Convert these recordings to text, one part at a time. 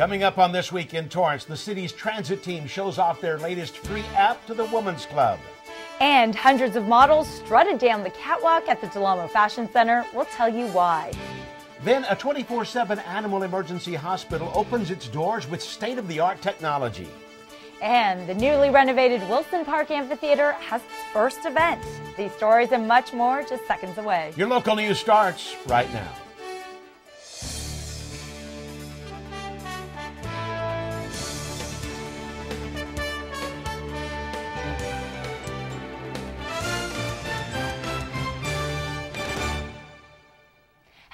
Coming up on This Week in Torrance, the city's transit team shows off their latest free app to the Women's Club. And hundreds of models strutted down the catwalk at the Del Amo Fashion Center. We'll tell you why. Then a 24 7 animal emergency hospital opens its doors with state of the art technology. And the newly renovated Wilson Park Amphitheater has its first event. These stories and much more just seconds away. Your local news starts right now.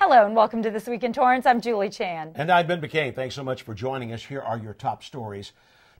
Hello and welcome to This Week in Torrance. I'm Julie Chan. And I'm Ben McCain. Thanks so much for joining us. Here are your top stories.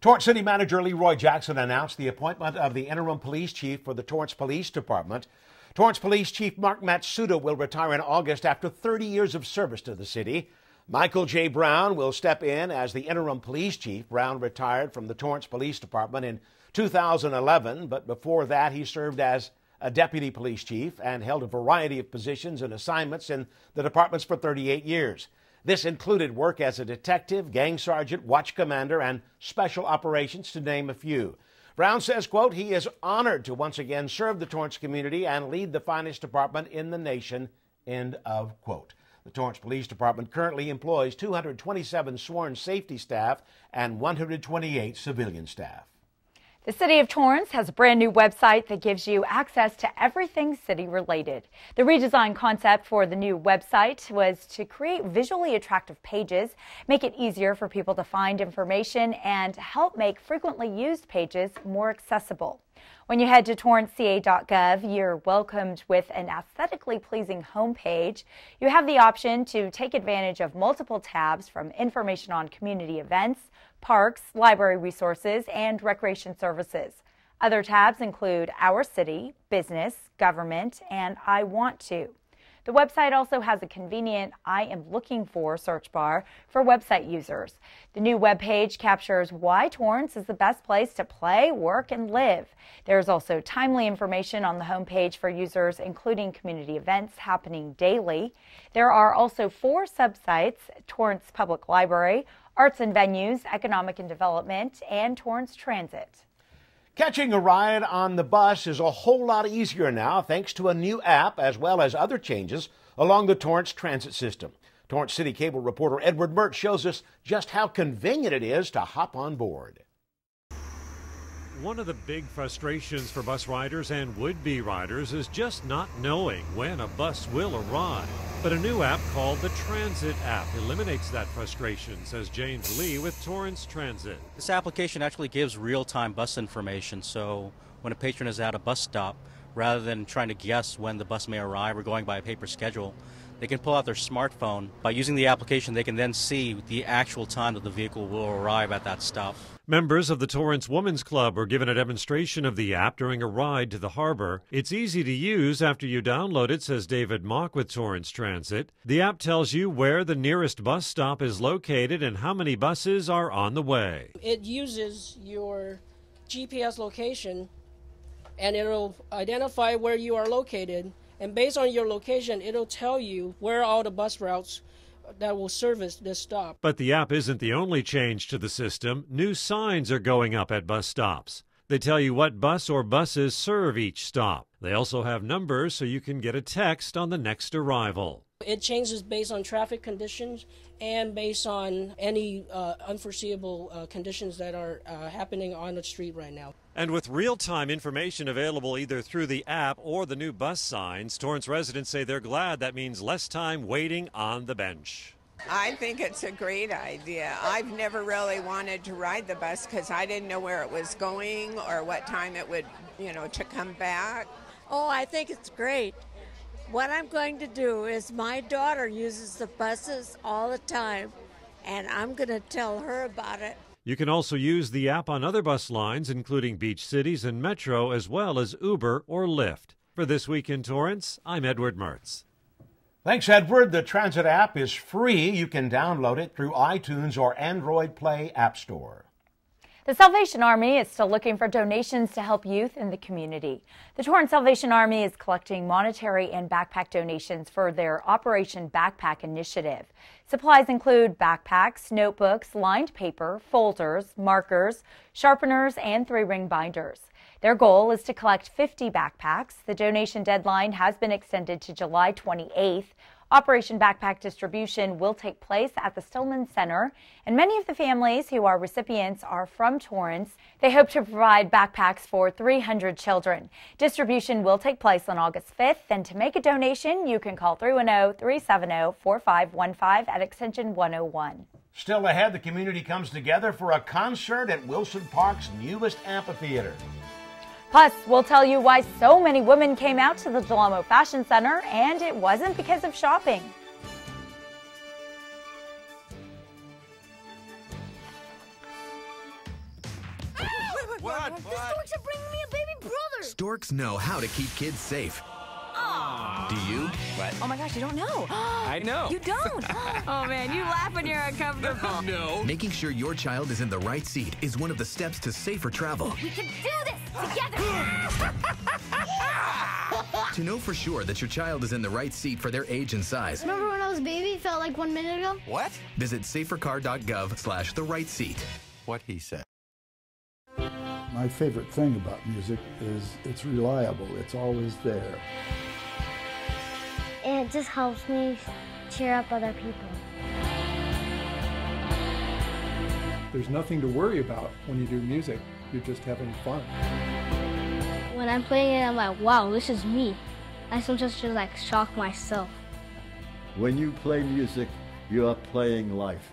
Torrance City Manager Leroy Jackson announced the appointment of the interim police chief for the Torrance Police Department. Torrance Police Chief Mark Matsuda will retire in August after 30 years of service to the city. Michael J. Browne will step in as the interim police chief. Browne retired from the Torrance Police Department in 2011, but before that he served as a deputy police chief and held a variety of positions and assignments in the departments for 38 years. This included work as a detective, gang sergeant, watch commander, and special operations, to name a few. Browne says, quote, he is honored to once again serve the Torrance community and lead the finest department in the nation, end of quote. The Torrance Police Department currently employs 227 sworn safety staff and 128 civilian staff. The City of Torrance has a brand new website that gives you access to everything city related. The redesign concept for the new website was to create visually attractive pages, make it easier for people to find information, and help make frequently used pages more accessible. When you head to torranceca.gov, you're welcomed with an aesthetically pleasing homepage. You have the option to take advantage of multiple tabs from information on community events, parks, library resources, and recreation services. Other tabs include Our City, Business, Government, and I Want To. The website also has a convenient I am looking for search bar for website users. The new web page captures why Torrance is the best place to play, work, and live. There's also timely information on the homepage for users, including community events happening daily. There are also four subsites Torrance Public Library, Arts and Venues, Economic and Development, and Torrance Transit. Catching a ride on the bus is a whole lot easier now thanks to a new app as well as other changes along the Torrance transit system. Torrance CitiCABLE reporter Edward Mertz shows us just how convenient it is to hop on board. One of the big frustrations for bus riders and would be riders is just not knowing when a bus will arrive. But a new app called the Transit app eliminates that frustration, says James Lee with Torrance Transit. This application actually gives real time bus information, so when a patron is at a bus stop, rather than trying to guess when the bus may arrive or going by a paper schedule, they can pull out their smartphone. By using the application, they can then see the actual time that the vehicle will arrive at that stop. Members of the Torrance Women's Club were given a demonstration of the app during a ride to the harbor. It's easy to use after you download it, says David Mock with Torrance Transit. The app tells you where the nearest bus stop is located and how many buses are on the way. It uses your GPS location and it'll identify where you are located and based on your location, it'll tell you where all the bus routes that will service this stop. But the app isn't the only change to the system. New signs are going up at bus stops. They tell you what bus or buses serve each stop. They also have numbers so you can get a text on the next arrival. It changes based on traffic conditions and based on any uh, unforeseeable uh, conditions that are uh, happening on the street right now. And with real time information available either through the app or the new bus signs, Torrance residents say they're glad that means less time waiting on the bench. I think it's a great idea. I've never really wanted to ride the bus because I didn't know where it was going or what time it would, you know, to come back. Oh, I think it's great. What I'm going to do is my daughter uses the buses all the time, and I'm going to tell her about it. You can also use the app on other bus lines, including Beach Cities and Metro, as well as Uber or Lyft. For This Week in Torrance, I'm Edward Mertz. Thanks, Edward. The Transit app is free. You can download it through iTunes or Android Play App Store. The Salvation Army is still looking for donations to help youth in the community. The Torrance Salvation Army is collecting monetary and backpack donations for their Operation Backpack initiative. Supplies include backpacks, notebooks, lined paper, folders, markers, sharpeners, and three ring binders. Their goal is to collect 50 backpacks. The donation deadline has been extended to July 28th. Operation Backpack Distribution will take place at the Stillman Center, and many of the families who are recipients are from Torrance. They hope to provide backpacks for 300 children. Distribution will take place on August 5th, and to make a donation, you can call 310 370 4515 at extension 101. Still ahead, the community comes together for a concert at Wilson Park's newest amphitheater. Plus, we'll tell you why so many women came out to the Del Amo Fashion Center, and it wasn't because of shopping. What? The storks are bringing me a baby brother. Storks know how to keep kids safe. Do you? What? Oh my gosh, you don't know. I know. You don't. oh man, you laugh when you're uncomfortable. no. Making sure your child is in the right seat is one of the steps to safer travel. We can do this together. to know for sure that your child is in the right seat for their age and size, Remember when I was a baby? Felt like one minute ago? What? Visit safercar.gov slash the right seat. What he said. My favorite thing about music is it's reliable. It's always there. And it just helps me cheer up other people. There's nothing to worry about when you do music. You're just having fun. When I'm playing it, I'm like, wow, this is me. I sometimes just like shock myself. When you play music, you are playing life.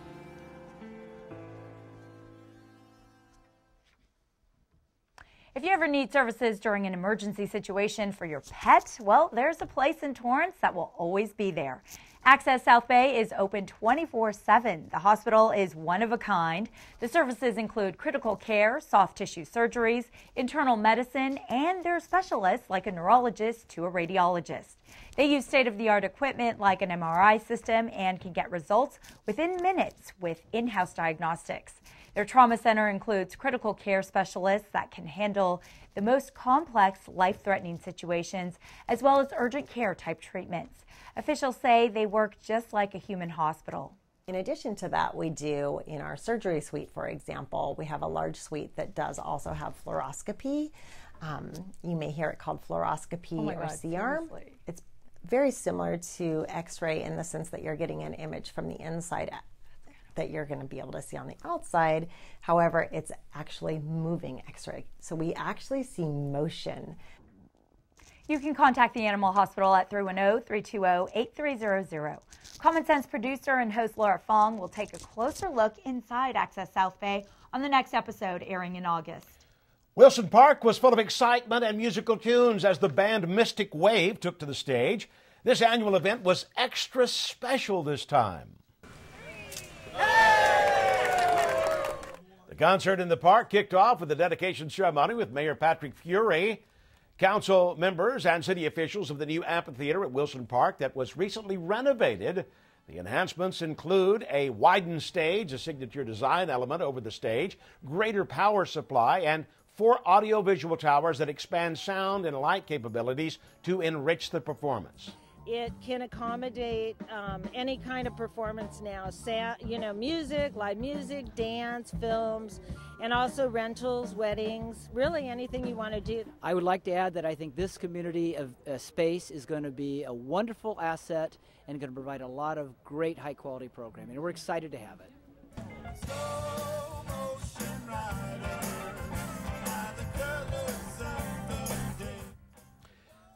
If you ever need services during an emergency situation for your pet, well, there's a place in Torrance that will always be there. Access South Bay is open 24 7. The hospital is one of a kind. The services include critical care, soft tissue surgeries, internal medicine, and their specialists like a neurologist to a radiologist. They use state of the art equipment like an MRI system and can get results within minutes with in house diagnostics. Their trauma center includes critical care specialists that can handle the most complex life threatening situations, as well as urgent care type treatments. Officials say they work just like a human hospital. In addition to that, we do in our surgery suite, for example, we have a large suite that does also have fluoroscopy. Um, you may hear it called fluoroscopy Oh or God, C-arm. It's very similar to X-ray in the sense that you're getting an image from the inside that you're going to be able to see on the outside. However, it's actually moving X-ray, so we actually see motion. You can contact the Animal Hospital at 310 320 8300. Common Sense producer and host Laura Fong will take a closer look inside Access South Bay on the next episode airing in August. Wilson Park was full of excitement and musical tunes as the band Mystic Wave took to the stage. This annual event was extra special this time. Concert in the park kicked off with a dedication ceremony with Mayor Patrick Furey, council members, and city officials of the new amphitheater at Wilson Park that was recently renovated. The enhancements include a widened stage, a signature design element over the stage, greater power supply, and four audiovisual towers that expand sound and light capabilities to enrich the performance. It can accommodate um, any kind of performance now, sa- you know, music, live music, dance, films, and also rentals, weddings, really anything you want to do. I would like to add that I think this community of uh, space is going to be a wonderful asset and going to provide a lot of great high quality programming. And we're excited to have it.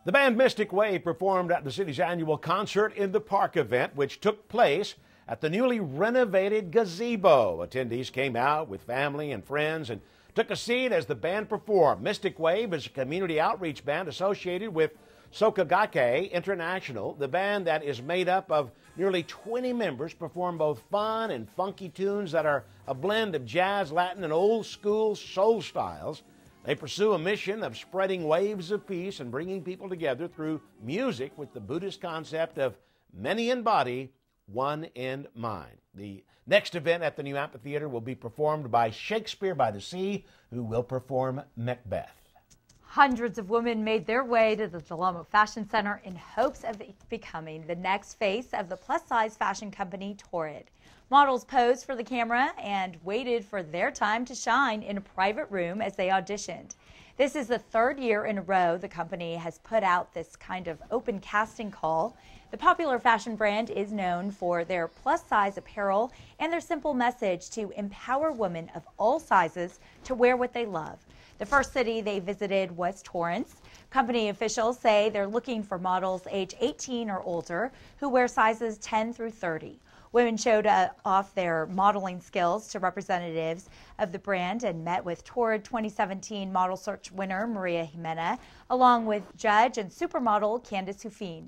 The band Mystic Wave performed at the city's annual Concert in the Park event, which took place at the newly renovated gazebo. Attendees came out with family and friends and took a seat as the band performed. Mystic Wave is a community outreach band associated with Soka Gakkai International. The band that is made up of nearly 20 members perform both fun and funky tunes that are a blend of jazz, Latin, and old school soul styles. They pursue a mission of spreading waves of peace and bringing people together through music with the Buddhist concept of many in body, one in mind. The next event at the new amphitheater will be performed by Shakespeare by the Sea, who will perform Macbeth. Hundreds of women made their way to the Del Amo Fashion Center in hopes of becoming the next face of the plus size fashion company Torrid. Models posed for the camera and waited for their time to shine in a private room as they auditioned. This is the third year in a row the company has put out this kind of open casting call. The popular fashion brand is known for their plus size apparel and their simple message to empower women of all sizes to wear what they love. The first city they visited was Torrance. Company officials say they're looking for models age 18 or older who wear sizes 10 through 30. Women showed uh, off their modeling skills to representatives of the brand and met with Torrid 2017 Model Search winner Maria Jimena, along with judge and supermodel Candice Huffine.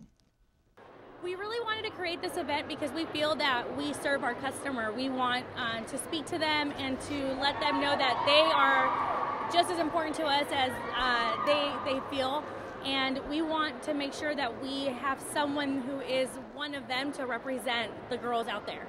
We really wanted to create this event because we feel that we serve our customer. We want uh, to speak to them and to let them know that they are just as important to us as uh, they, they feel. And we want to make sure that we have someone who is one of them to represent the girls out there.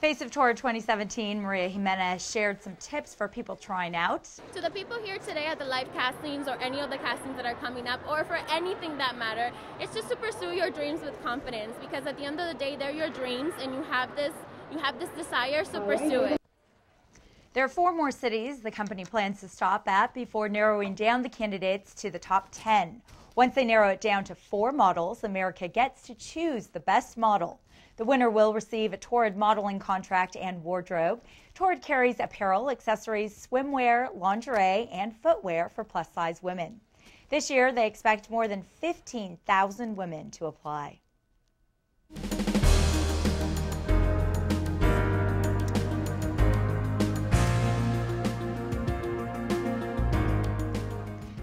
Face of Tour 2017, Maria Jimenez shared some tips for people trying out. To the people here today at the live castings or any of the castings that are coming up, or for anything that matter, it's just to pursue your dreams with confidence because at the end of the day, they're your dreams and you have this you have this desire, so oh, pursue it. There are four more cities the company plans to stop at before narrowing down the candidates to the top 10. Once they narrow it down to four models, America gets to choose the best model. The winner will receive a Torrid modeling contract and wardrobe. Torrid carries apparel, accessories, swimwear, lingerie, and footwear for plus size women. This year, they expect more than 15,000 women to apply.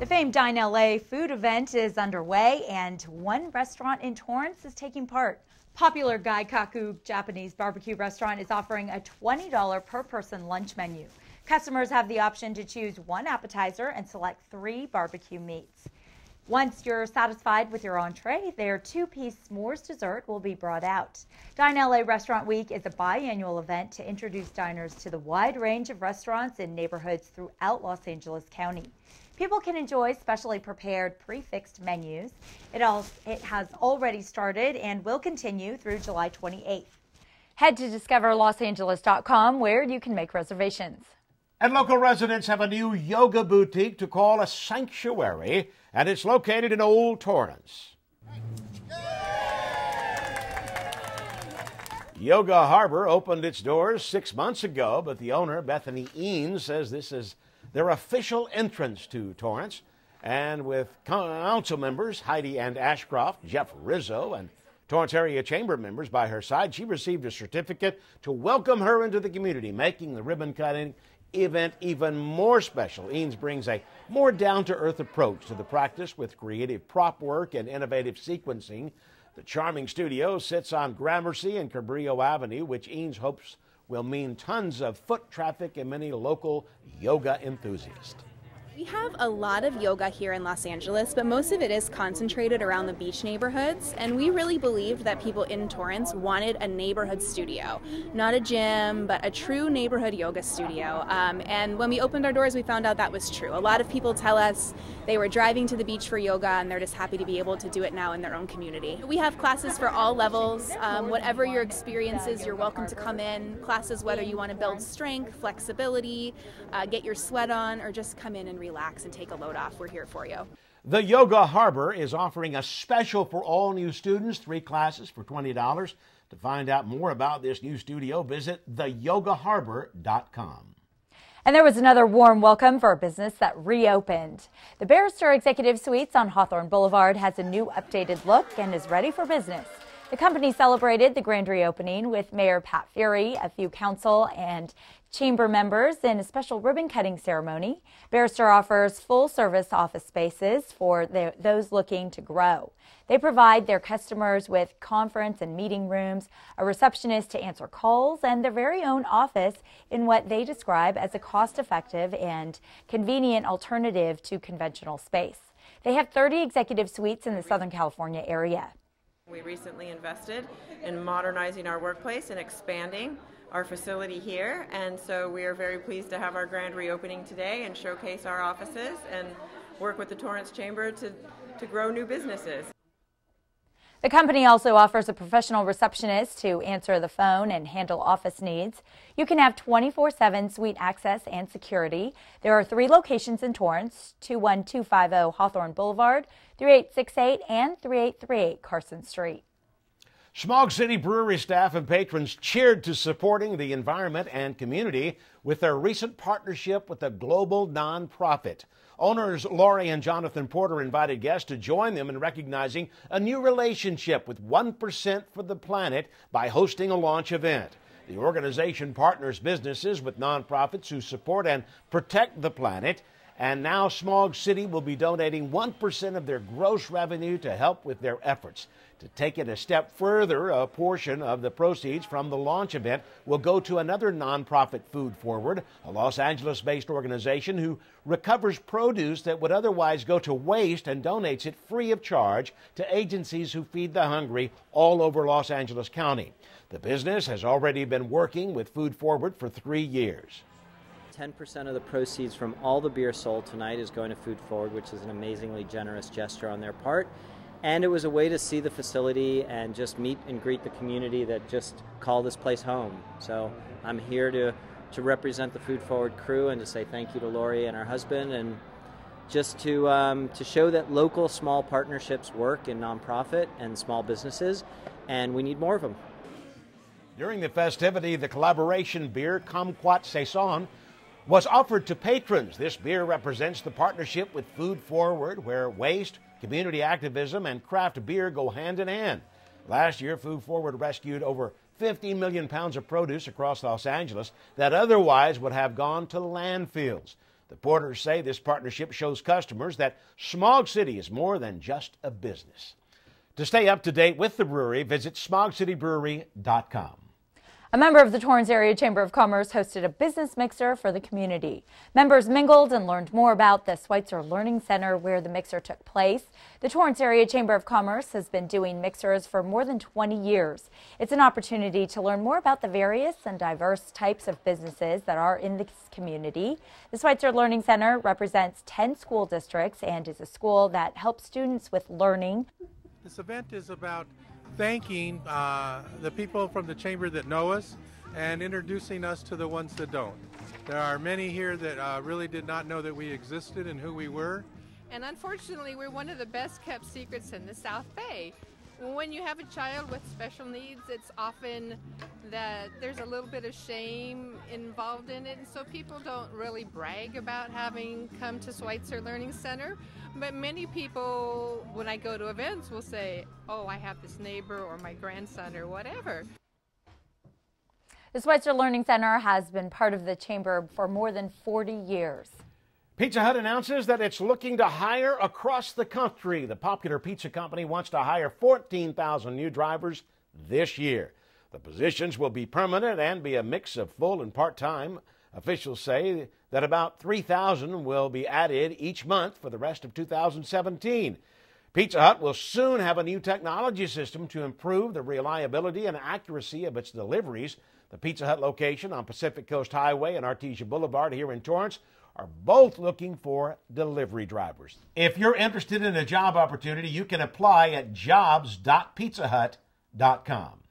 The famed Dine LA food event is underway, and one restaurant in Torrance is taking part. Popular Gyu-Kaku Japanese barbecue restaurant is offering a $20 per person lunch menu. Customers have the option to choose one appetizer and select three barbecue meats. Once you're satisfied with your entree, their two piece s'mores dessert will be brought out. Dine LA Restaurant Week is a biannual event to introduce diners to the wide range of restaurants in neighborhoods throughout Los Angeles County. People can enjoy specially prepared prix fixe menus. It, all, it has already started and will continue through July 28th. Head to discoverlosangeles.com where you can make reservations. And local residents have a new yoga boutique to call a sanctuary, and it's located in Old Torrance. Yoga Harbor opened its doors six months ago, but the owner, Bethany Eanes, says this is their official entrance to Torrance. And with council members Heidi Ann Ashcroft, Geoff Rizzo, and Torrance area chamber members by her side, she received a certificate to welcome her into the community, making the ribbon cutting event even more special. Eanes brings a more down to earth approach to the practice with creative prop work and innovative sequencing. The charming studio sits on Gramercy and Cabrillo Avenue, which Eanes hopes will mean tons of foot traffic and many local yoga enthusiasts. We have a lot of yoga here in Los Angeles, but most of it is concentrated around the beach neighborhoods. And we really believed that people in Torrance wanted a neighborhood studio, not a gym, but a true neighborhood yoga studio. Um, and when we opened our doors, we found out that was true. A lot of people tell us they were driving to the beach for yoga and they're just happy to be able to do it now in their own community. We have classes for all levels. Um, whatever your experience is, you're welcome to come in. Classes whether you want to build strength, flexibility, uh, get your sweat on, or just come in and relax and take a load off. We're here for you. The Yoga Harbor is offering a special for all new students, three classes for $20. To find out more about this new studio, visit theyogaharbor.com. And there was another warm welcome for a business that reopened. The Barrister Executive Suites on Hawthorne Boulevard has a new updated look and is ready for business. The company celebrated the grand reopening with Mayor Pat Furey, a few council and chamber members in a special ribbon cutting ceremony. Barrister offers full service office spaces for the, those looking to grow. They provide their customers with conference and meeting rooms, a receptionist to answer calls, and their very own office in what they describe as a cost effective and convenient alternative to conventional space. They have 30 executive suites in the Southern California area. We recently invested in modernizing our workplace and expanding our facility here, and so we are very pleased to have our grand reopening today and showcase our offices and work with the Torrance Chamber to, to grow new businesses. The company also offers a professional receptionist to answer the phone and handle office needs. You can have 24 7 suite access and security. There are three locations in Torrance 21250 Hawthorne Boulevard, 3868 and 3838 Carson Street. Smog City Brewery staff and patrons cheered to supporting the environment and community with their recent partnership with a global nonprofit. Owners Laurie and Jonathan Porter invited guests to join them in recognizing a new relationship with 1% for the Planet by hosting a launch event. The organization partners businesses with nonprofits who support and protect the planet. And now Smog City will be donating 1% of their gross revenue to help with their efforts. To take it a step further, a portion of the proceeds from the launch event will go to another nonprofit Food Forward, a Los Angeles based organization who recovers produce that would otherwise go to waste and donates it free of charge to agencies who feed the hungry all over Los Angeles County. The business has already been working with Food Forward for three years. 10% of the proceeds from all the beer sold tonight is going to Food Forward, which is an amazingly generous gesture on their part. And it was a way to see the facility and just meet and greet the community that just call this place home. So I'm here to, to represent the Food Forward crew and to say thank you to Laurie and her husband and just to, um, to show that local small partnerships work in nonprofit and small businesses, and we need more of them. During the festivity, the collaboration beer Kumquat Saison was offered to patrons. This beer represents the partnership with Food Forward, where waste, community activism, and craft beer go hand in hand. Last year, Food Forward rescued over 15 million pounds of produce across Los Angeles that otherwise would have gone to landfills. The Porters say this partnership shows customers that Smog City is more than just a business. To stay up to date with the brewery, visit smogcitybrewery.com. A member of the Torrance Area Chamber of Commerce hosted a business mixer for the community. Members mingled and learned more about the Switzer Learning Center where the mixer took place. The Torrance Area Chamber of Commerce has been doing mixers for more than 20 years. It's an opportunity to learn more about the various and diverse types of businesses that are in this community. The Switzer Learning Center represents 10 school districts and is a school that helps students with learning. This event is about thanking uh, the people from the chamber that know us and introducing us to the ones that don't. There are many here that uh, really did not know that we existed and who we were. And unfortunately, we're one of the best kept secrets in the South Bay. When you have a child with special needs, it's often that there's a little bit of shame involved in it, and so people don't really brag about having come to Switzer Learning Center. But many people, when I go to events, will say, Oh, I have this neighbor or my grandson or whatever. The Switzer Learning Center has been part of the Chamber for more than 40 years. Pizza Hut announces that it's looking to hire across the country. The popular pizza company wants to hire 14,000 new drivers this year. The positions will be permanent and be a mix of full and part time. Officials say that about 3,000 will be added each month for the rest of 2017. Pizza Hut will soon have a new technology system to improve the reliability and accuracy of its deliveries. The Pizza Hut location on Pacific Coast Highway and Artesia Boulevard here in Torrance are both looking for delivery drivers. If you're interested in a job opportunity, you can apply at jobs.pizzahut.com.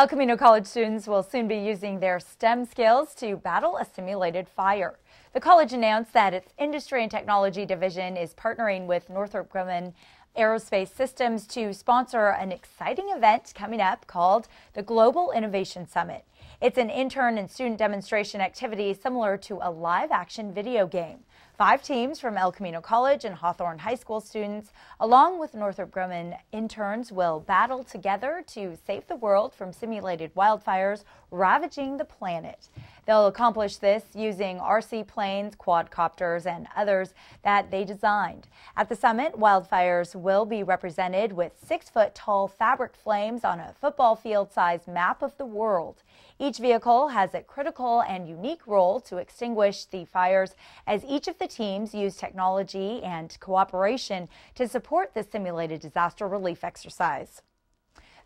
El Camino College students will soon be using their STEM skills to battle a simulated fire. The college announced that its Industry and Technology Division is partnering with Northrop Grumman Aerospace Systems to sponsor an exciting event coming up called the Global Innovation Summit. It's an intern and student demonstration activity similar to a live action video game. Five teams from El Camino College and Hawthorne High School students, along with Northrop Grumman interns, will battle together to save the world from simulated wildfires ravaging the planet. They'll accomplish this using RC planes, quadcopters, and others that they designed. At the summit, wildfires will be represented with six foot tall fabric flames on a football field sized map of the world. Each vehicle has a critical and unique role to extinguish the fires as each of the teams use technology and cooperation to support the simulated disaster relief exercise.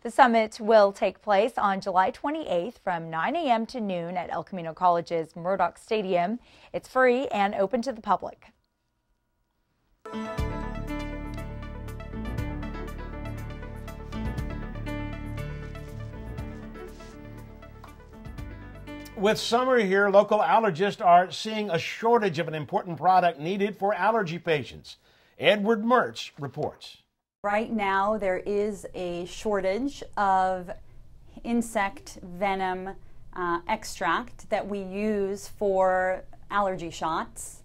The summit will take place on July 28th from 9 a.m. to noon at El Camino College's Murdock Stadium. It's free and open to the public. With summer here, local allergists are seeing a shortage of an important product needed for allergy patients. Edward Mertz reports. Right now, there is a shortage of insect venom uh, extract that we use for allergy shots.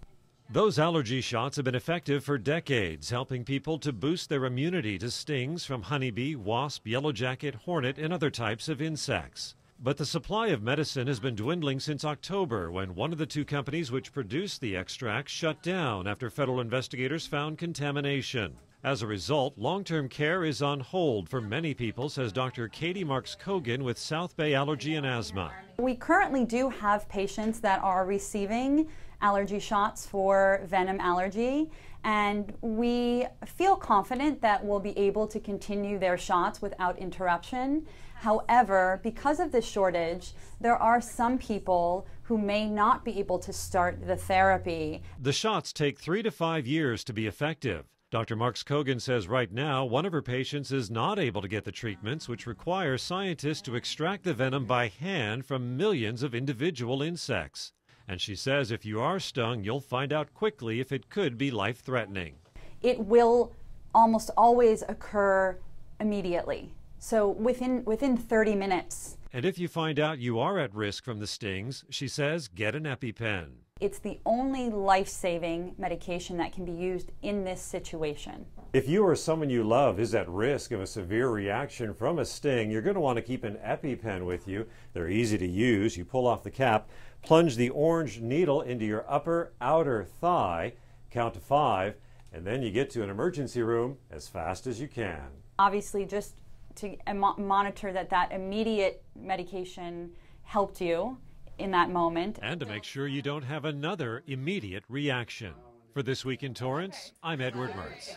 Those allergy shots have been effective for decades, helping people to boost their immunity to stings from honeybee, wasp, yellow jacket, hornet, and other types of insects. But the supply of medicine has been dwindling since October when one of the two companies which produced the extract shut down after federal investigators found contamination. As a result, long term care is on hold for many people, says Dr. Katie Marks Kogan with South Bay Allergy and Asthma. We currently do have patients that are receiving allergy shots for venom allergy, and we feel confident that we'll be able to continue their shots without interruption. However, because of this shortage, there are some people who may not be able to start the therapy. The shots take three to five years to be effective. Dr. Marks Kogan says right now one of her patients is not able to get the treatments, which require scientists to extract the venom by hand from millions of individual insects. And she says if you are stung, you'll find out quickly if it could be life threatening. It will almost always occur immediately. So within, within 30 minutes. And if you find out you are at risk from the stings, she says get an EpiPen. It's the only life saving medication that can be used in this situation. If you or someone you love is at risk of a severe reaction from a sting, you're going to want to keep an EpiPen with you. They're easy to use. You pull off the cap, plunge the orange needle into your upper outer thigh, count to five, and then you get to an emergency room as fast as you can. Obviously, just to monitor that that immediate medication helped you in that moment. And to make sure you don't have another immediate reaction. For This Week in Torrance, I'm Edward Mertz.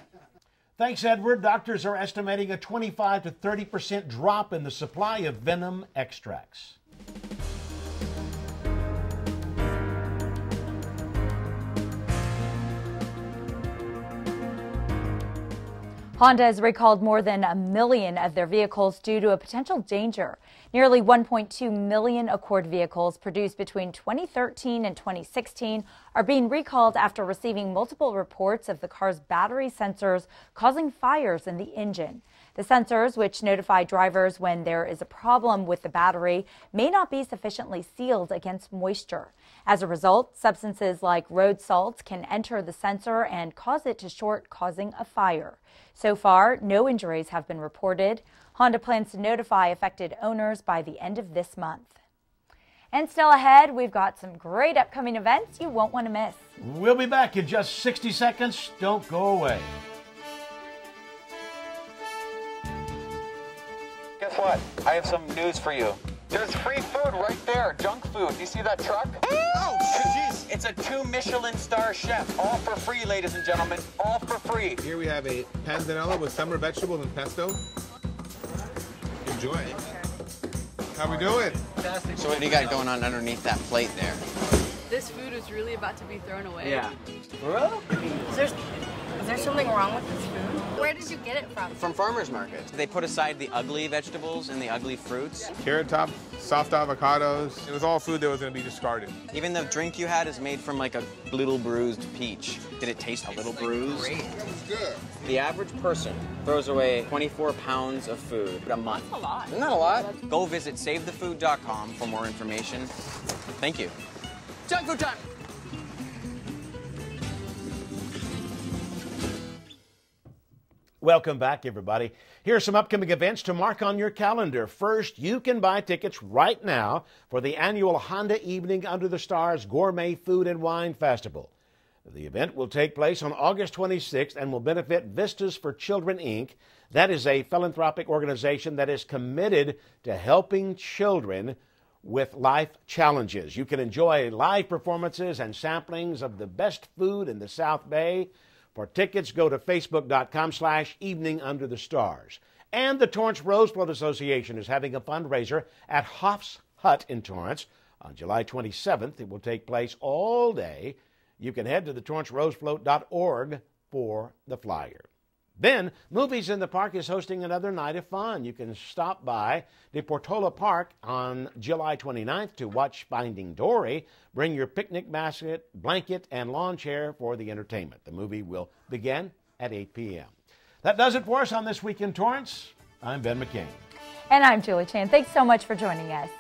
Thanks, Edward. Doctors are estimating a 25 to 30 percent drop in the supply of venom extracts. Honda has recalled more than a million of their vehicles due to a potential danger. Nearly 1.2 million Accord vehicles produced between 2013 and 2016 are being recalled after receiving multiple reports of the car's battery sensors causing fires in the engine. The sensors, which notify drivers when there is a problem with the battery, may not be sufficiently sealed against moisture. As a result, substances like road salts can enter the sensor and cause it to short, causing a fire. So far, no injuries have been reported. Honda plans to notify affected owners by the end of this month. And still ahead, we've got some great upcoming events you won't want to miss. We'll be back in just 60 seconds. Don't go away. What? I have some news for you. There's free food right there, junk food. You see that truck? Oh, jeez. It's a two Michelin star chef. All for free, ladies and gentlemen. All for free. Here we have a panzanella with summer vegetables and pesto. Enjoy. How we doing? Fantastic. So what do you got going on underneath that plate there? This food is really about to be thrown away. Yeah. Bro? Is there, is there something wrong with this food? Where did you get it from? From farmers markets. They put aside the ugly vegetables and the ugly fruits. Carrot top, soft avocados. It was all food that was going to be discarded. Even the drink you had is made from like a little bruised peach. Did it taste a little bruised? Great. It was good. The average person throws away 24 pounds of food a month. That's a lot. Isn't that a lot? Go visit savethefood.com for more information. Thank you. Junk food time! Welcome back, everybody. Here are some upcoming events to mark on your calendar. First, you can buy tickets right now for the annual Honda Evening Under the Stars Gourmet Food and Wine Festival. The event will take place on August 26th and will benefit Vistas for Children, Inc. That is a philanthropic organization that is committed to helping children with life challenges. You can enjoy live performances and samplings of the best food in the South Bay. For tickets, go to facebook.com slash evening under the stars. And the Torrance Rosefloat Association is having a fundraiser at Hoff's Hut in Torrance on July 27th. It will take place all day. You can head to the torrancerosefloat.org for the flyer. Then, Movies in the Park is hosting another night of fun. You can stop by the Portola Park on July 29th to watch Finding Dory. Bring your picnic basket, blanket, and lawn chair for the entertainment. The movie will begin at 8 p.m. That does it for us on This Week in Torrance. I'm Ben McCain. And I'm Julie Chan. Thanks so much for joining us.